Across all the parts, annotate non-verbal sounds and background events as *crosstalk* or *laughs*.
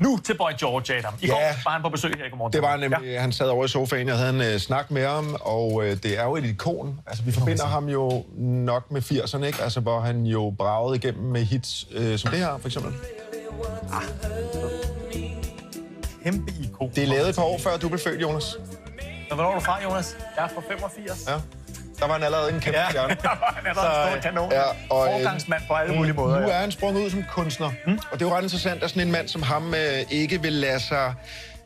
Nu til Boy George, Adam. I Ja. går var han på besøg her i Godmorgen. Det var nemlig, ja. han sad over i sofaen, jeg havde en øh, snak med ham, og øh, det er jo et ikon. Altså, vi forbinder ham jo nok med 80'erne, ikke? Altså, hvor han jo bragede igennem med hits øh, som det her, for eksempel. Kæmpe ikon. Det er lavet et par år før du blev født, Jonas. Og Hvornår er du fra, Jonas? Jeg er fra 85. Ja. Der var han allerede en kæmpe Ja, stjerne. han *laughs* er der en stor kanon. Ja, og, øh, Forgangsmand på alle mulige måder. Nu ja. er han sprunget ud som kunstner. Mm. Og det er jo ret interessant, at sådan en mand som ham øh, ikke vil lade sig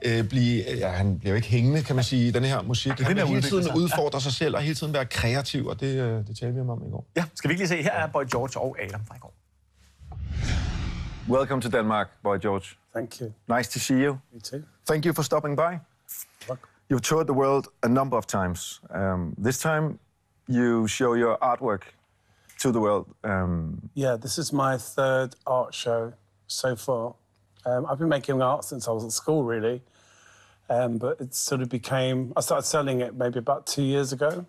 øh, blive... Ja, han bliver jo ikke hængende, kan man sige, i den her musik. Han med vil at hele tiden sig. udfordre sig selv og hele tiden være kreativ, og det, øh, det talte vi om i går. Ja, skal vi ikke lige se? Her er Boy George og Adam fra i går. Welcome to Denmark, Boy George. Thank you. Nice to see you. You too. Thank you for stopping by. Welcome. You've toured the world a number of times. Um, this time, you show your artwork to the world. Um, Yeah, this is my third art show so far. Um, I've been making art since I was at school, really. Um, but it sort of became, I started selling it maybe about two years ago.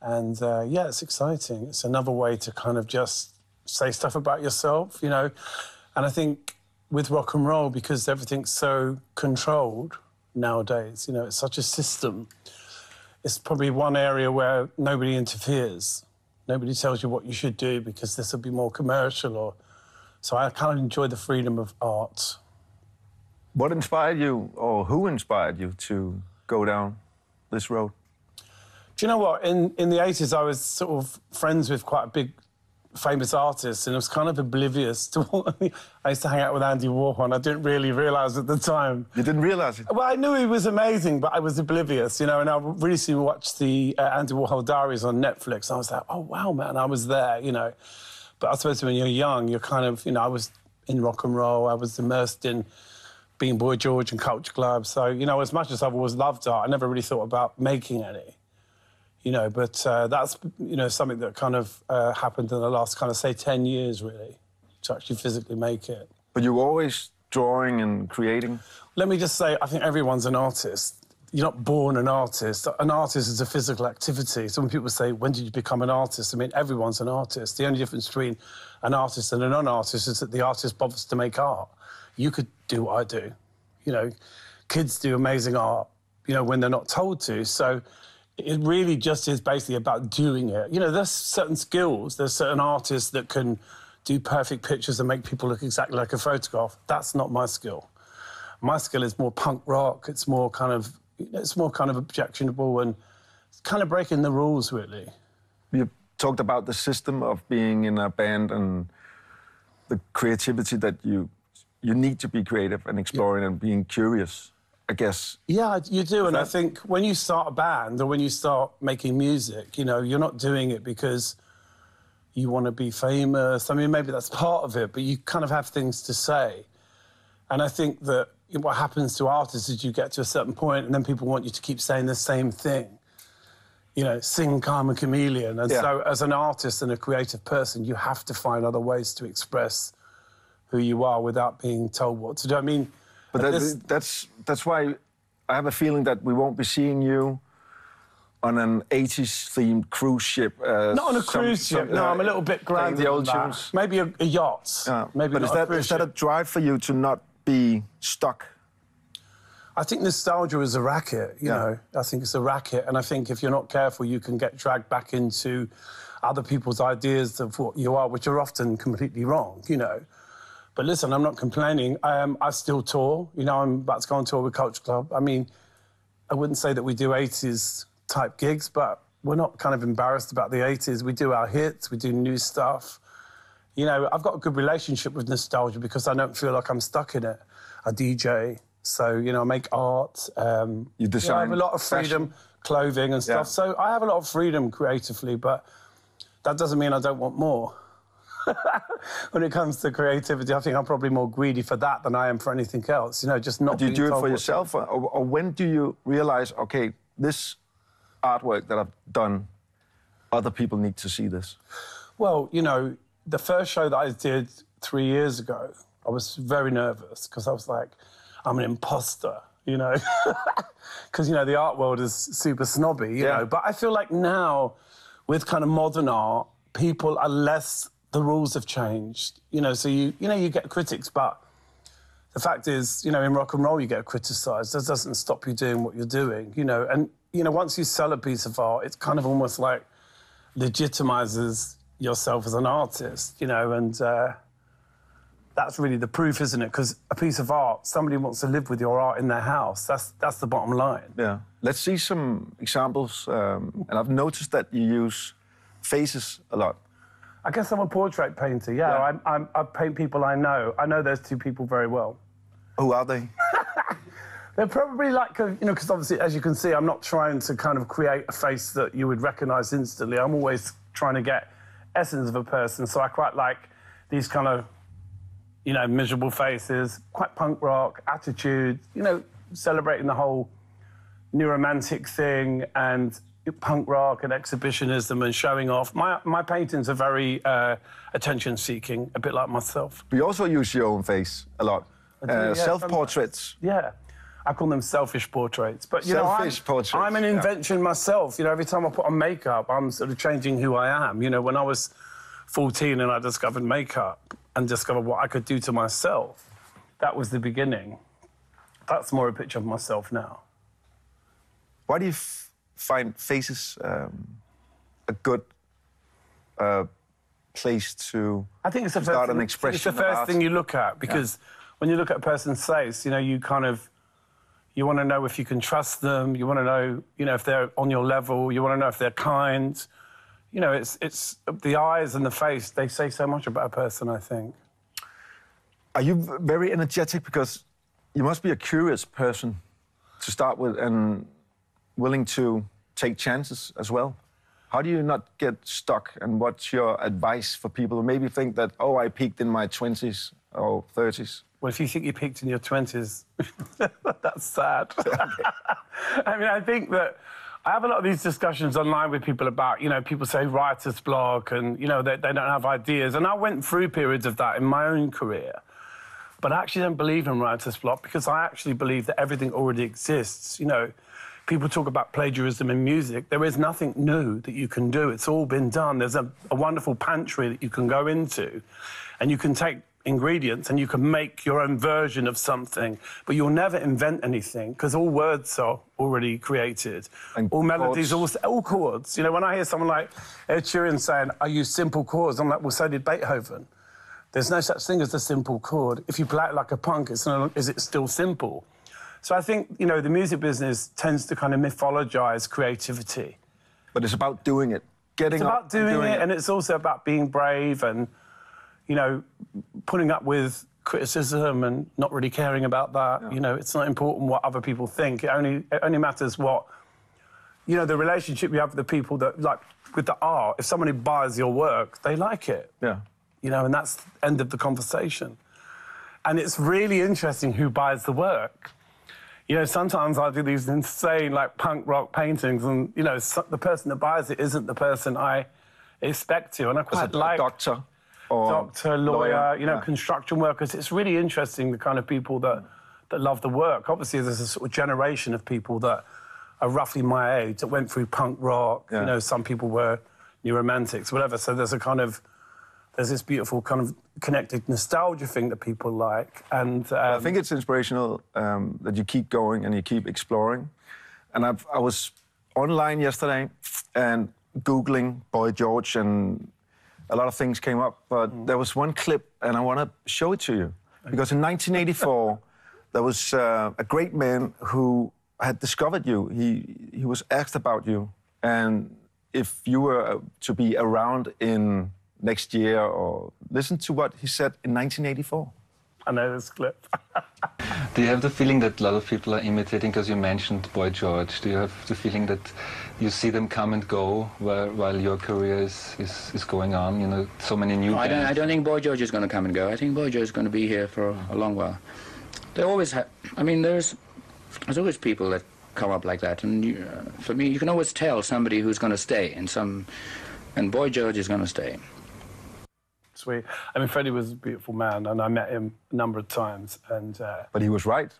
And uh, yeah, it's exciting. It's another way to kind of just say stuff about yourself, you know. And I think with rock and roll, because everything's so controlled nowadays, you know, it's such a system, it's probably one area where nobody interferes. Nobody tells you what you should do because this will be more commercial or so I kind of enjoy the freedom of art. what inspired you, or who inspired you to go down this road? Do you know what? In in the 80s I was sort of friends with quite a big famous artist and I was kind of oblivious to *laughs* what I used to hang out with Andy Warhol and I didn't really realize at the time. You didn't realize it. Well, I knew he was amazing, but I was oblivious, you know. And I recently watched the uh, Andy Warhol Diaries on Netflix. And I was like, oh wow, man, I was there, you know. But I suppose when you're young, you're kind of, you know, I was in rock and roll. I was immersed in being Boy George and Culture Club. So, you know, as much as I've always loved art, I never really thought about making any. You know, but uh, that's you know something that kind of uh, happened in the last kind of say ten years, really, to actually physically make it. But you were always drawing and creating. Let me just say, I think everyone's an artist. You're not born an artist. An artist is a physical activity. Some people say, when did you become an artist? I mean, everyone's an artist. The only difference between an artist and a non-artist is that the artist bothers to make art. You could do what I do. You know, kids do amazing art, you know, when they're not told to. So it really just is basically about doing it. You know, there's certain skills, there's certain artists that can do perfect pictures and make people look exactly like a photograph. That's not my skill. My skill is more punk rock. It's more kind of, it's more kind of objectionable and it's kind of breaking the rules, really. You talked about the system of being in a band and the creativity that you you need to be creative and exploring and being curious. I guess Yeah, you do. And I think when you start a band or when you start making music, you know, you're not doing it because you want to be famous. I mean, maybe that's part of it, but you kind of have things to say. And I think that what happens to artists is you get to a certain point and then people want you to keep saying the same thing. You know, sing Karma Chameleon. And Yeah. so, as an artist and a creative person, you have to find other ways to express who you are without being told what to do. I mean, But that, this- that's that's why I have a feeling that we won't be seeing you on an 80s themed cruise ship. Uh, Not on a some- cruise some- ship. no, uh, I'm a little bit grander the old than that. tunes. Maybe a, a yacht. Yeah. Maybe but not is a that cruise is that a drive for you to not be stuck? I think nostalgia is a racket. You Yeah. know, I think it's a racket, and I think if you're not careful, you can get dragged back into other people's ideas of what you are, which are often completely wrong. You know. But listen, I'm not complaining. Um, I still tour. You know, I'm about to go on tour with Culture Club. I mean, I wouldn't say that we do 80s type gigs, but we're not kind of embarrassed about the 80s. We do our hits, we do new stuff. You know, I've got a good relationship with nostalgia because I don't feel like I'm stuck in it. I DJ, so, you know, I make art. Um, You I have a lot of freedom, fashion. clothing and stuff. Yeah. So I have a lot of freedom creatively, but that doesn't mean I don't want more. *laughs* when it comes to creativity, I think I'm probably more greedy for that than I am for anything else. You know, just not. Do you do it for yourself, or, or when do you realize, okay, this artwork that I've done, other people need to see this? Well, you know, the first show that I did three years ago, I was very nervous because I was like, I'm an imposter, you know, *laughs* because you know the art world is super snobby, you Yeah. know. But I feel like now, with kind of modern art, people are less. The rules have changed, you know. So you, you know, you get critics, but the fact is, you know, in rock and roll you get criticised. That doesn't stop you doing what you're doing, you know. And you know, once you sell a piece of art, it's kind of almost like legitimizes yourself as an artist, you know, and uh, that's really the proof, isn't it? Because a piece of art, somebody wants to live with your art in their house. That's that's the bottom line. Yeah. Let's see some examples. Um, and I've noticed that you use faces a lot. I guess I'm a portrait painter. Yeah, Yeah. I'm, I'm, I paint people I know. I know those two people very well. Who are they? *laughs* They're probably like, a, you know, because obviously, as you can see, I'm not trying to kind of create a face that you would recognize instantly. I'm always trying to get essence of a person. So I quite like these kind of, you know, miserable faces, quite punk rock, attitude, you know, celebrating the whole new romantic thing and punk rock and exhibitionism and showing off. My, my paintings are very uh, attention seeking, a bit like myself. We also use your own face a lot. Uh, yeah, Self-portraits. Yeah. I call them selfish portraits. But you Selfish know, I'm, portraits, I'm an yeah. invention myself. You know, every time I put on makeup, I'm sort of changing who I am. You know, when I was 14 and I discovered makeup and discovered what I could do to myself, that was the beginning. That's more a picture of myself now. Why do you find faces um, a good uh, place to I think it's the start first, an expression It's the first thing you look at because when you look at a person's face, you know, you kind of you want to know if you can trust them. You want to know, you know, if they're on your level. You want to know if they're kind. You know, it's it's the eyes and the face. They say so much about a person. I think. Are you very energetic? Because you must be a curious person to start with and willing to take chances as well. How do you not get stuck? And what's your advice for people who maybe think that, oh, I peaked in my 20s or 30s? Well, if you think you peaked in your 20s, *laughs* that's sad. *laughs* *laughs* I mean, I think that I have a lot of these discussions online with people about, you know, people say writer's block and, you know, they, they don't have ideas. And I went through periods of that in my own career. But I actually don't believe in writer's block because I actually believe that everything already exists. You know, people talk about plagiarism in music. There is nothing new that you can do. It's all been done. There's a, a wonderful pantry that you can go into and you can take ingredients and you can make your own version of something, but you'll never invent anything because all words are already created. And all melodies, all, chords. all chords. You know, when I hear someone like Ed Sheeran saying, I use simple chords, I'm like, well, so did Beethoven. There's no such thing as a simple chord. If you play it like a punk, it's no, is it still simple? So I think, you know, the music business tends to kind of mythologize creativity. But it's about doing it, getting It's about doing, and it, and it's also about being brave and, you know, putting up with criticism and not really caring about that. You know, it's not important what other people think. It only it only matters what, you know, the relationship you have with the people that like with the art. If somebody buys your work, they like it. yeah. You know, and that's the end of the conversation. And it's really interesting who buys the work. You know, sometimes I do these insane, like, punk rock paintings, and, you know, so- the person that buys it isn't the person I expect to. And I quite a, like doctor or doctor, lawyer, you know, yeah. construction workers. It's really interesting the kind of people that, that love the work. Obviously, there's a sort of generation of people that are roughly my age that went through punk rock. Yeah. You know, some people were new romantics, whatever. So there's a kind of there's this beautiful kind of connected nostalgia thing that people like, and um, I think it's inspirational um, that you keep going and you keep exploring. And I've, I was online yesterday and Googling Boy George, and a lot of things came up. But Mm. there was one clip, and I want to show it to you. Because in 1984, *laughs* there was uh, a great man who had discovered you. He, he was asked about you. And if you were to be around in next year, or listen to what he said in 1984. I know this clip. *laughs* Do you have the feeling that a lot of people are imitating? Because you mentioned Boy George. Do you have the feeling that you see them come and go while, while your career is, is, is going on? You know, so many new I don't, I don't think Boy George is going to come and go. I think Boy George is going to be here for a, a long while. They always have. I mean, there's there's always people that come up like that, and you, uh, for me, you can always tell somebody who's going to stay, and some, and Boy George is going to stay. Sweet. I mean, Freddie was a beautiful man, and I met him a number of times, and. Uh, But he was right.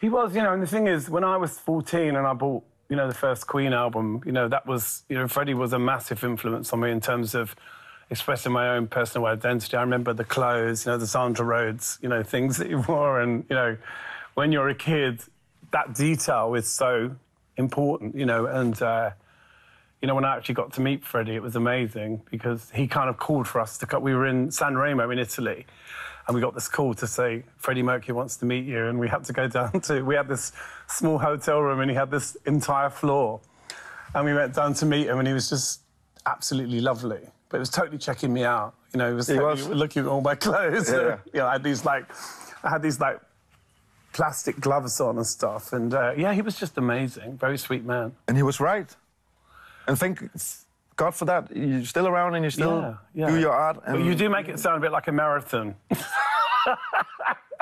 He was, you know, and the thing is, when I was 14 and I bought, you know, the first Queen album, you know, that was, you know, Freddie was a massive influence on me in terms of expressing my own personal identity. I remember the clothes, you know, the Zandra Rhodes, you know, things that you *laughs* wore. And, you know, when you're a kid, that detail is so important, you know. And, uh, you know, when I actually got to meet Freddie, it was amazing because he kind of called for us to cut. We were in San Remo in Italy, and we got this call to say Freddie Mercury wants to meet you, and we had to go *laughs* down to. We had this small hotel room, and he had this entire floor, and we went down to meet him, and he was just absolutely lovely. But it was totally checking me out. You know, he was, totally was. looking at all my *laughs* clothes. Yeah. you know, I had these like, I had these like plastic gloves on and stuff, and uh, yeah, he was just amazing. Very sweet man. And he was right. And thank God for that. You're still around and you still Yeah, yeah. do your art. And But you do make it sound a bit like a marathon. *laughs*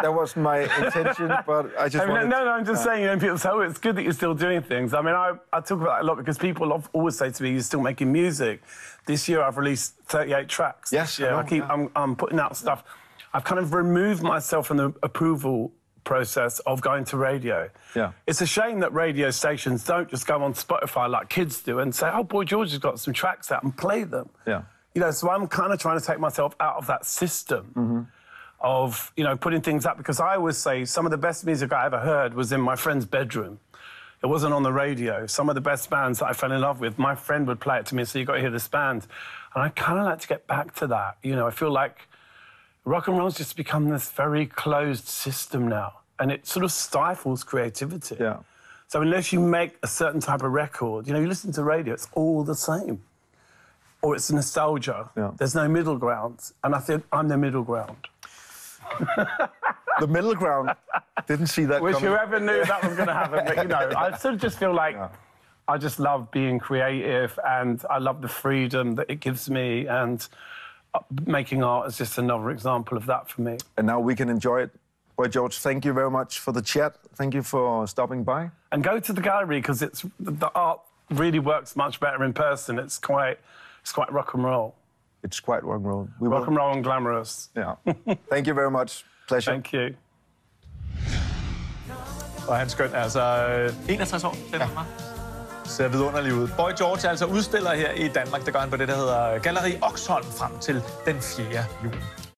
That was my intention, but I just I mean, wanted no, no, I'm just saying, you know, people say, oh, it's good that you're still doing things. I mean, I, I talk about that a lot because people of- always say to me, you're still making music. This year, I've released 38 tracks. Yes, yeah, I I, keep, yeah. I'm, I'm putting out stuff. I've kind of removed myself from the approval process of going to radio. Yeah. It's a shame that radio stations don't just go on Spotify like kids do and say, oh, Boy George has got some tracks out and play them. Yeah. You know, so I'm kind of trying to take myself out of that system mm-hmm. of, you know, putting things up because I always say some of the best music I ever heard was in my friend's bedroom. It wasn't on the radio. Some of the best bands that I fell in love with, my friend would play it to me and say, you got to hear this band. And I kind of like to get back to that. You know, I feel like rock and roll's just become this very closed system now. And it sort of stifles creativity. Yeah. So unless you make a certain type of record, you know, you listen to radio, it's all the same. Or it's nostalgia. Yeah. There's no middle ground. And I think I'm the middle ground. *laughs* the middle ground. Didn't see that Which coming. whoever knew that was going to happen. But, you know, *laughs* I sort of just feel like I just love being creative and I love the freedom that it gives me. And making art is just another example of that for me. And now we can enjoy it. Boy, George, thank you very much for the chat. Thank you for stopping by. And go to the gallery because it's the art really works much better in person. It's quite, it's quite rock and roll. It's quite rock and roll. We Rock will- and roll and glamorous. Yeah. *laughs* thank you very much. Pleasure. Thank you. Og han er skøn, altså 61 år, den ja. Ser vidunderlig ud. Boy George er altså udstiller her i Danmark. Det gør han på det, der hedder Galleri Oxholm frem til den 4. juni.